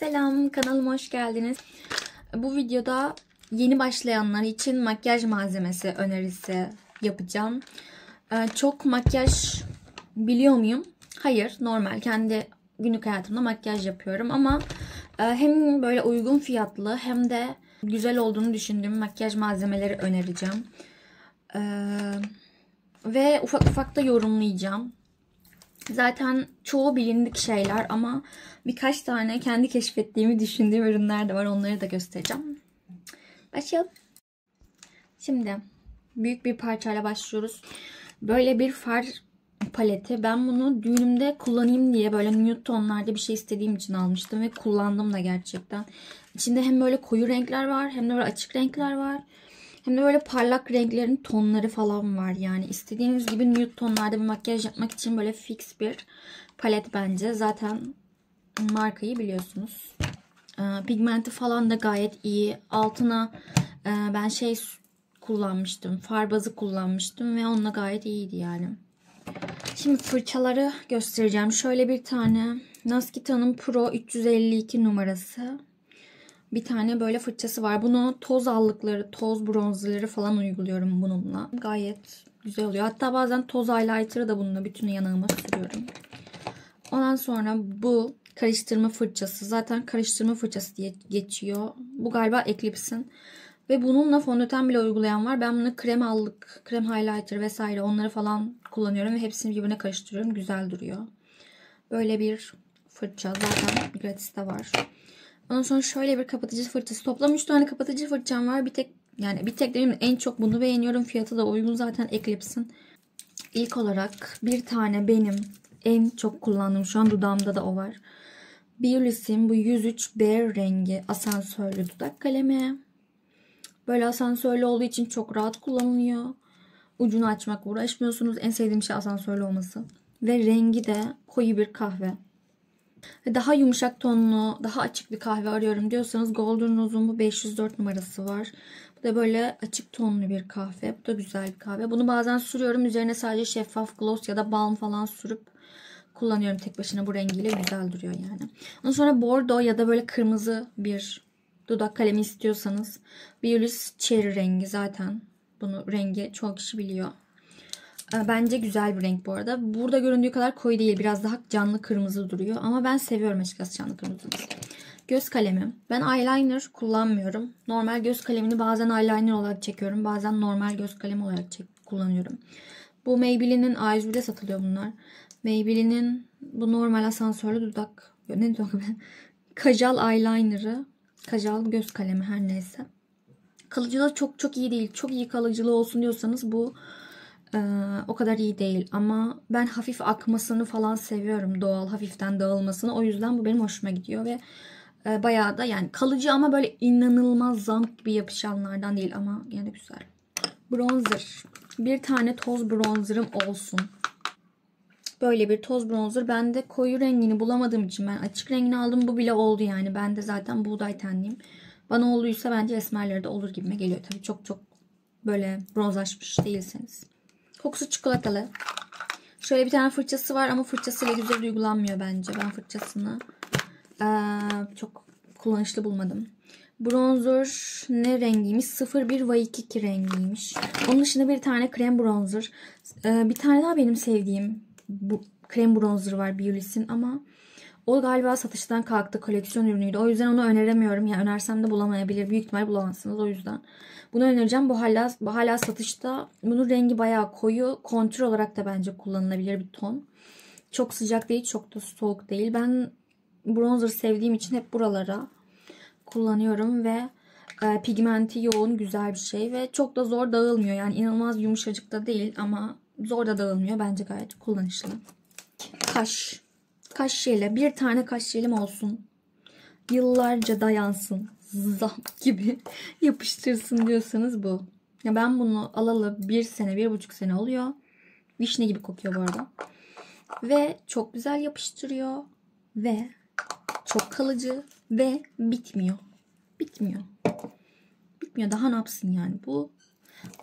Selam kanalıma hoş geldiniz. Bu videoda yeni başlayanlar için makyaj malzemesi önerisi yapacağım. Ee, çok makyaj biliyor muyum? Hayır normal kendi günlük hayatımda makyaj yapıyorum ama e, hem böyle uygun fiyatlı hem de güzel olduğunu düşündüğüm makyaj malzemeleri önereceğim. Ee, ve ufak ufak da yorumlayacağım. Zaten çoğu bilindik şeyler ama birkaç tane kendi keşfettiğimi düşündüğüm ürünler de var. Onları da göstereceğim. Başlayalım. Şimdi büyük bir parçayla başlıyoruz. Böyle bir far paleti. Ben bunu düğünümde kullanayım diye böyle nude tonlarda bir şey istediğim için almıştım ve kullandım da gerçekten. İçinde hem böyle koyu renkler var hem de böyle açık renkler var. Hem de böyle parlak renklerin tonları falan var. Yani istediğiniz gibi nude tonlarda bir makyaj yapmak için böyle fix bir palet bence. Zaten markayı biliyorsunuz. Ee, pigmenti falan da gayet iyi. Altına e, ben şey kullanmıştım. Far bazı kullanmıştım ve onunla gayet iyiydi yani. Şimdi fırçaları göstereceğim. Şöyle bir tane Naskita'nın Pro 352 numarası bir tane böyle fırçası var. Bunu toz allıkları, toz bronzları falan uyguluyorum bununla. Gayet güzel oluyor. Hatta bazen toz highlighter'ı da bununla bütün yanağıma sürüyorum. Ondan sonra bu karıştırma fırçası. Zaten karıştırma fırçası diye geçiyor. Bu galiba Eclipse'in. Ve bununla fondöten bile uygulayan var. Ben bunu krem allık, krem highlighter vesaire onları falan kullanıyorum. Ve hepsini birbirine karıştırıyorum. Güzel duruyor. Böyle bir fırça. Zaten gratis'te var. Ondan sonra şöyle bir kapatıcı fırçası. Toplam 3 tane kapatıcı fırçam var. Bir tek yani bir tek demeyeyim en çok bunu beğeniyorum. Fiyatı da uygun zaten Eclipse'in. İlk olarak bir tane benim en çok kullandığım şu an dudağımda da o var. Biolis'in bu 103 Bear rengi asansörlü dudak kalemi. Böyle asansörlü olduğu için çok rahat kullanılıyor. Ucunu açmak uğraşmıyorsunuz. En sevdiğim şey asansörlü olması. Ve rengi de koyu bir kahve. Daha yumuşak tonlu, daha açık bir kahve arıyorum diyorsanız Golden Rose'un bu 504 numarası var. Bu da böyle açık tonlu bir kahve. Bu da güzel bir kahve. Bunu bazen sürüyorum. Üzerine sadece şeffaf gloss ya da balm falan sürüp kullanıyorum tek başına. Bu rengiyle güzel duruyor yani. Ondan sonra bordo ya da böyle kırmızı bir dudak kalemi istiyorsanız Biolis Cherry rengi zaten. Bunu rengi çoğu kişi biliyor. Ee, bence güzel bir renk bu arada. Burada göründüğü kadar koyu değil. Biraz daha canlı kırmızı duruyor. Ama ben seviyorum açıkçası canlı kırmızı. Göz kalemi. Ben eyeliner kullanmıyorum. Normal göz kalemini bazen eyeliner olarak çekiyorum. Bazen normal göz kalemi olarak çek kullanıyorum. Bu Maybelline'in A101'de satılıyor bunlar. Maybelline'in bu normal asansörlü dudak. Ne dudak ben? Kajal eyeliner'ı. Kajal göz kalemi her neyse. Kalıcılığı çok çok iyi değil. Çok iyi kalıcılığı olsun diyorsanız bu ee, o kadar iyi değil ama ben hafif akmasını falan seviyorum doğal hafiften dağılmasını o yüzden bu benim hoşuma gidiyor ve e, bayağı da yani kalıcı ama böyle inanılmaz zamk gibi yapışanlardan değil ama yani güzel. Bronzer. Bir tane toz bronzerım olsun. Böyle bir toz bronzer. Ben de koyu rengini bulamadığım için ben açık rengini aldım. Bu bile oldu yani. Ben de zaten buğday tenliyim. Bana olduysa bence esmerleri de olur gibime geliyor. Tabii çok çok böyle bronzlaşmış değilseniz. Kokusu çikolatalı. Şöyle bir tane fırçası var ama fırçasıyla güzel uygulanmıyor bence. Ben fırçasını ee, çok kullanışlı bulmadım. Bronzer ne rengiymiş? 01 Waikiki rengiymiş. Onun dışında bir tane krem bronzer. Ee, bir tane daha benim sevdiğim bu krem bronzer var Biolis'in ama o galiba satıştan kalktı. Koleksiyon ürünüydü. O yüzden onu öneremiyorum. Yani önersem de bulamayabilir. Büyük ihtimal bulamazsınız o yüzden. Bunu önereceğim. Bu hala, bu hala satışta. Bunun rengi bayağı koyu. Kontür olarak da bence kullanılabilir bir ton. Çok sıcak değil. Çok da soğuk değil. Ben bronzer sevdiğim için hep buralara kullanıyorum ve e, pigmenti yoğun güzel bir şey ve çok da zor dağılmıyor. Yani inanılmaz yumuşacık da değil ama zor da dağılmıyor. Bence gayet kullanışlı. Kaş. Kaş jeli. Bir tane kaş jelim olsun. Yıllarca dayansın. Zam gibi yapıştırsın diyorsanız bu. Ya ben bunu alalı bir sene, bir buçuk sene oluyor. Vişne gibi kokuyor bu arada. Ve çok güzel yapıştırıyor. Ve çok kalıcı. Ve bitmiyor. Bitmiyor. Bitmiyor. Daha ne yapsın yani? Bu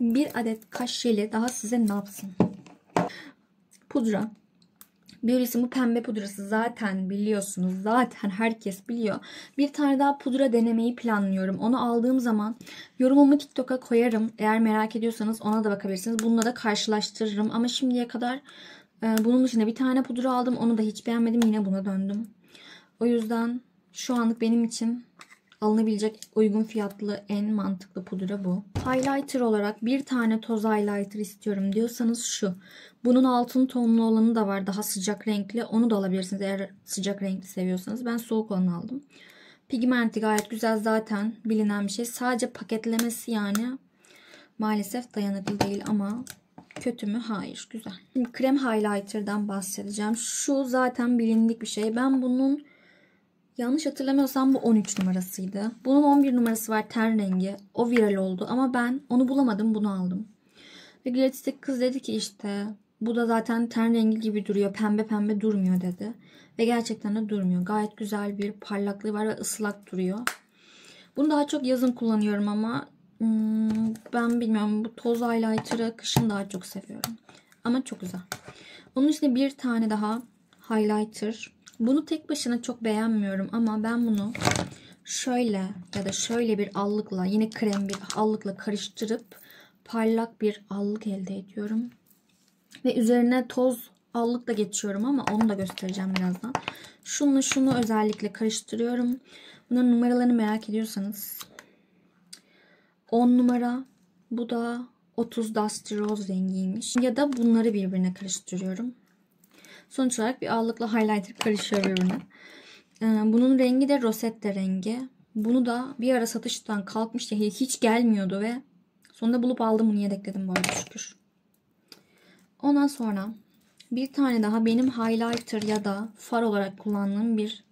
bir adet kaş jeli daha size ne yapsın? Pudra. Biolis'in bu pembe pudrası zaten biliyorsunuz. Zaten herkes biliyor. Bir tane daha pudra denemeyi planlıyorum. Onu aldığım zaman yorumumu TikTok'a koyarım. Eğer merak ediyorsanız ona da bakabilirsiniz. Bununla da karşılaştırırım. Ama şimdiye kadar e, bunun dışında bir tane pudra aldım. Onu da hiç beğenmedim. Yine buna döndüm. O yüzden şu anlık benim için alınabilecek uygun fiyatlı en mantıklı pudra bu. Highlighter olarak bir tane toz highlighter istiyorum diyorsanız şu. Bunun altın tonlu olanı da var. Daha sıcak renkli. Onu da alabilirsiniz eğer sıcak renkli seviyorsanız. Ben soğuk olanı aldım. Pigmenti gayet güzel zaten bilinen bir şey. Sadece paketlemesi yani maalesef dayanıklı değil ama kötü mü? Hayır güzel. Şimdi krem highlighter'dan bahsedeceğim. Şu zaten bilindik bir şey. Ben bunun Yanlış hatırlamıyorsam bu 13 numarasıydı. Bunun 11 numarası var ten rengi. O viral oldu ama ben onu bulamadım bunu aldım. Ve gratis'teki kız dedi ki işte bu da zaten ten rengi gibi duruyor. Pembe pembe durmuyor dedi. Ve gerçekten de durmuyor. Gayet güzel bir parlaklığı var ve ıslak duruyor. Bunu daha çok yazın kullanıyorum ama hmm, ben bilmiyorum bu toz highlighter'ı kışın daha çok seviyorum. Ama çok güzel. Onun için bir tane daha highlighter bunu tek başına çok beğenmiyorum ama ben bunu şöyle ya da şöyle bir allıkla yine krem bir allıkla karıştırıp parlak bir allık elde ediyorum. Ve üzerine toz allıkla geçiyorum ama onu da göstereceğim birazdan. Şunu şunu özellikle karıştırıyorum. Bunların numaralarını merak ediyorsanız 10 numara bu da 30 Dusty Rose rengiymiş. Ya da bunları birbirine karıştırıyorum. Sonuç olarak bir allıkla highlighter karışıyor birbirine. Ee, bunun rengi de rosette rengi. Bunu da bir ara satıştan kalkmıştı. Hiç gelmiyordu ve sonunda bulup aldım bunu yedekledim bu arada şükür. Ondan sonra bir tane daha benim highlighter ya da far olarak kullandığım bir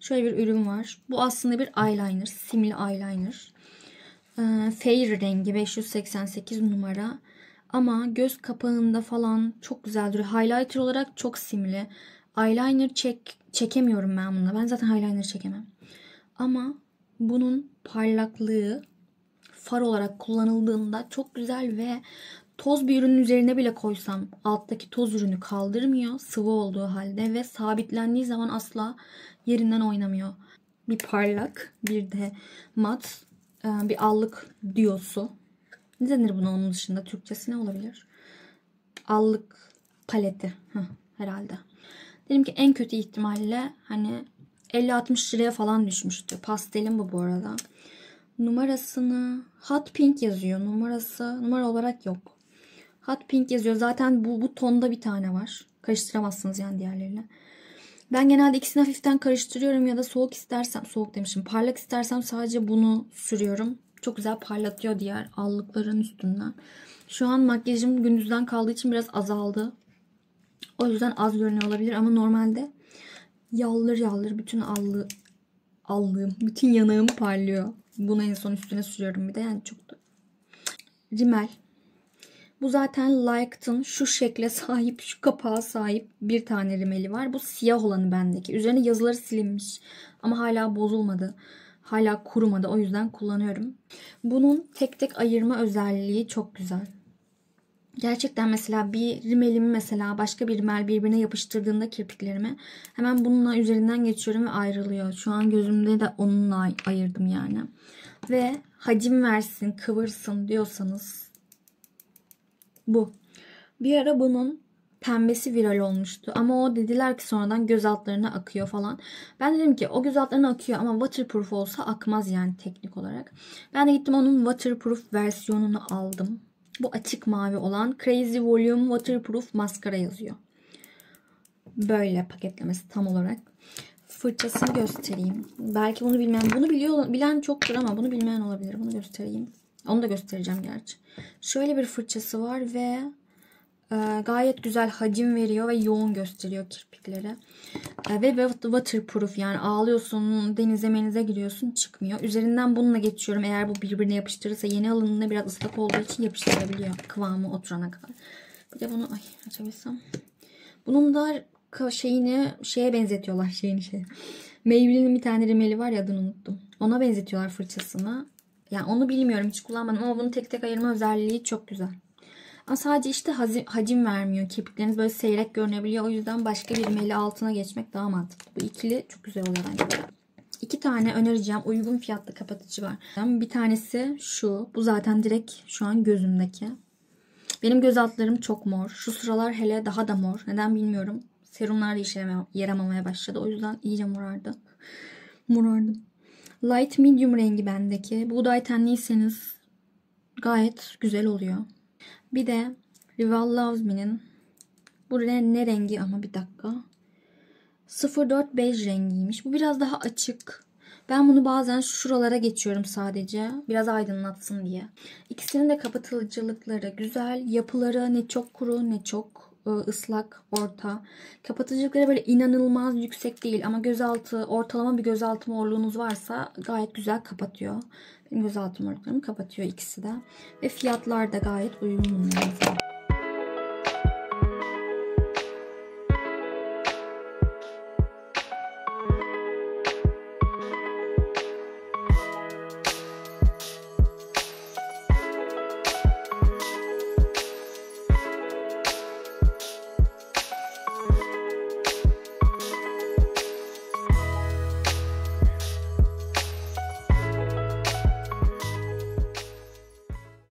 şöyle bir ürün var. Bu aslında bir eyeliner. Simli eyeliner. Ee, Fair rengi 588 numara. Ama göz kapağında falan çok güzel duruyor. Highlighter olarak çok simli. Eyeliner çek, çekemiyorum ben bununla. Ben zaten eyeliner çekemem. Ama bunun parlaklığı far olarak kullanıldığında çok güzel ve toz bir ürünün üzerine bile koysam alttaki toz ürünü kaldırmıyor sıvı olduğu halde ve sabitlendiği zaman asla yerinden oynamıyor. Bir parlak bir de mat bir allık diyosu ne denir buna onun dışında? Türkçesi ne olabilir? Allık paleti. Heh, herhalde. Dedim ki en kötü ihtimalle hani 50-60 liraya falan düşmüştü. Pastelim bu bu arada. Numarasını hot pink yazıyor. Numarası numara olarak yok. Hot pink yazıyor. Zaten bu, bu tonda bir tane var. Karıştıramazsınız yani diğerleriyle. Ben genelde ikisini hafiften karıştırıyorum ya da soğuk istersem soğuk demişim. Parlak istersem sadece bunu sürüyorum. Çok güzel parlatıyor diğer allıkların üstünden. Şu an makyajım gündüzden kaldığı için biraz azaldı. O yüzden az görünüyor olabilir ama normalde yaldır yaldır bütün allı allığım, bütün yanağım parlıyor. Bunu en son üstüne sürüyorum bir de yani çok da. Rimel. Bu zaten Liked'ın şu şekle sahip, şu kapağa sahip bir tane rimeli var. Bu siyah olanı bendeki. Üzerine yazıları silinmiş ama hala bozulmadı. Hala kurumadı o yüzden kullanıyorum. Bunun tek tek ayırma özelliği çok güzel. Gerçekten mesela bir rimelimi mesela başka bir rimel birbirine yapıştırdığında kirpiklerimi hemen bununla üzerinden geçiyorum ve ayrılıyor. Şu an gözümde de onunla ayırdım yani. Ve hacim versin, kıvırsın diyorsanız bu. Bir ara bunun pembesi viral olmuştu. Ama o dediler ki sonradan göz altlarına akıyor falan. Ben dedim ki o göz altlarına akıyor ama waterproof olsa akmaz yani teknik olarak. Ben de gittim onun waterproof versiyonunu aldım. Bu açık mavi olan Crazy Volume Waterproof Maskara yazıyor. Böyle paketlemesi tam olarak. Fırçasını göstereyim. Belki bunu bilmeyen, bunu biliyor, bilen çoktur ama bunu bilmeyen olabilir. Bunu göstereyim. Onu da göstereceğim gerçi. Şöyle bir fırçası var ve ee, gayet güzel hacim veriyor ve yoğun gösteriyor kirpikleri. Ee, ve waterproof yani ağlıyorsun denize menize giriyorsun çıkmıyor. Üzerinden bununla geçiyorum. Eğer bu birbirine yapıştırırsa yeni alınında biraz ıslak olduğu için yapıştırabiliyor kıvamı oturana kadar. Bir de bunu ay açabilsem. Bunun da şeyini şeye benzetiyorlar şeyini şey. Maybelline'in bir tane rimeli var ya adını unuttum. Ona benzetiyorlar fırçasını. Yani onu bilmiyorum hiç kullanmadım ama bunu tek tek ayırma özelliği çok güzel. Ama sadece işte hazi- hacim vermiyor. Kirpikleriniz böyle seyrek görünebiliyor. O yüzden başka bir meli altına geçmek daha mantıklı. Bu ikili çok güzel oluyor bence. İki tane önereceğim uygun fiyatlı kapatıcı var. Bir tanesi şu. Bu zaten direkt şu an gözümdeki. Benim göz altlarım çok mor. Şu sıralar hele daha da mor. Neden bilmiyorum. Serumlar da işe yaramamaya başladı. O yüzden iyice morardı. Morardım. Light medium rengi bendeki. Buğday tenliyseniz gayet güzel oluyor. Bir de Rival Loves Me'nin bu ne, ne rengi ama bir dakika. 04 bej rengiymiş. Bu biraz daha açık. Ben bunu bazen şuralara geçiyorum sadece. Biraz aydınlatsın diye. İkisinin de kapatıcılıkları güzel. Yapıları ne çok kuru ne çok ıslak, orta. Kapatıcılıkları böyle inanılmaz yüksek değil ama gözaltı, ortalama bir gözaltı morluğunuz varsa gayet güzel kapatıyor. Benim gözaltı morluklarımı kapatıyor ikisi de. Ve fiyatlar da gayet bunların.